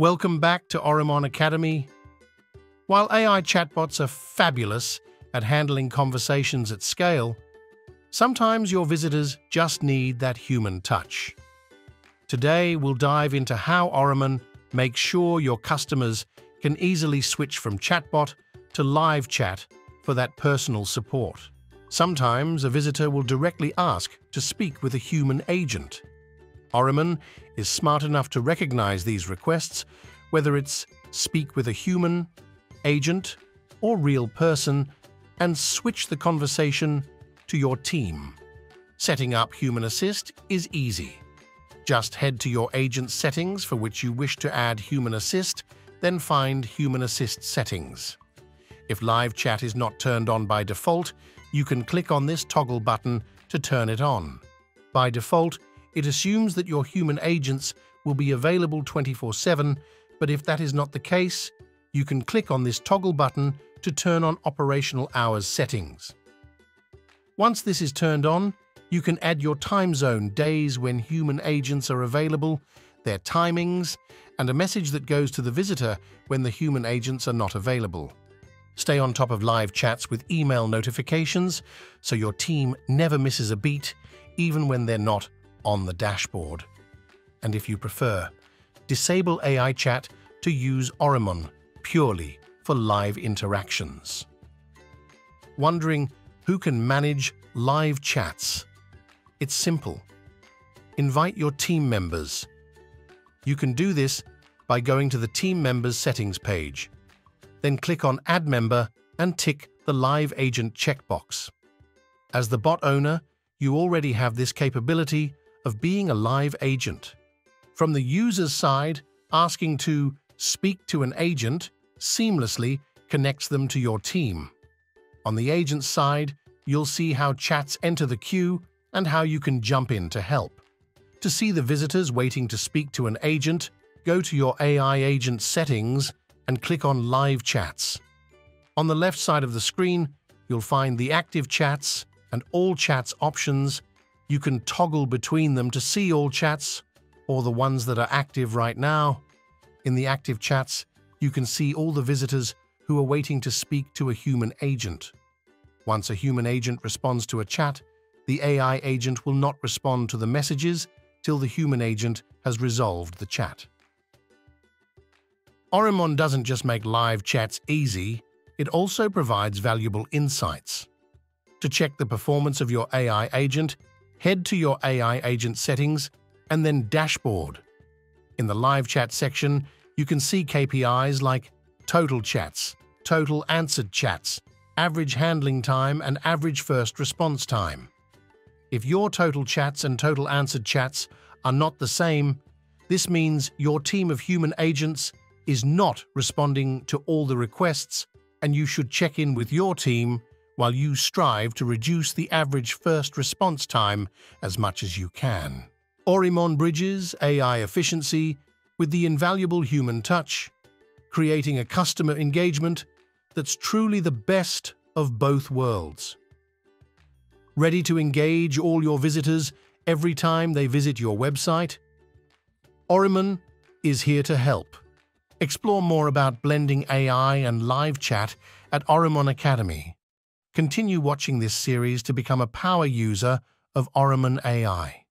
Welcome back to Orimon Academy. While AI chatbots are fabulous at handling conversations at scale, sometimes your visitors just need that human touch. Today, we'll dive into how Orimon makes sure your customers can easily switch from chatbot to live chat for that personal support. Sometimes a visitor will directly ask to speak with a human agent. Orimon is smart enough to recognize these requests, whether it's speak with a human, agent, or real person, and switch the conversation to your team. Setting up Human Assist is easy. Just head to your agent settings for which you wish to add Human Assist, then find Human Assist settings. If live chat is not turned on by default, you can click on this toggle button to turn it on. By default, it assumes that your human agents will be available 24-7, but if that is not the case, you can click on this toggle button to turn on operational hours settings. Once this is turned on, you can add your time zone days when human agents are available, their timings, and a message that goes to the visitor when the human agents are not available. Stay on top of live chats with email notifications so your team never misses a beat, even when they're not on the dashboard. And if you prefer, disable AI chat to use Orimon purely for live interactions. Wondering who can manage live chats? It's simple. Invite your team members. You can do this by going to the team members settings page then click on Add Member and tick the Live Agent checkbox. As the bot owner, you already have this capability of being a live agent. From the user's side, asking to speak to an agent seamlessly connects them to your team. On the agent's side, you'll see how chats enter the queue and how you can jump in to help. To see the visitors waiting to speak to an agent, go to your AI agent settings and click on Live Chats. On the left side of the screen, you'll find the Active Chats and All Chats options. You can toggle between them to see all chats or the ones that are active right now. In the Active Chats, you can see all the visitors who are waiting to speak to a human agent. Once a human agent responds to a chat, the AI agent will not respond to the messages till the human agent has resolved the chat. Orimon doesn't just make live chats easy, it also provides valuable insights. To check the performance of your AI agent, head to your AI agent settings and then Dashboard. In the live chat section, you can see KPIs like total chats, total answered chats, average handling time, and average first response time. If your total chats and total answered chats are not the same, this means your team of human agents is not responding to all the requests, and you should check in with your team while you strive to reduce the average first response time as much as you can. Orimon bridges AI efficiency with the invaluable human touch, creating a customer engagement that's truly the best of both worlds. Ready to engage all your visitors every time they visit your website? Orimon is here to help. Explore more about blending AI and live chat at Orimon Academy. Continue watching this series to become a power user of Orimon AI.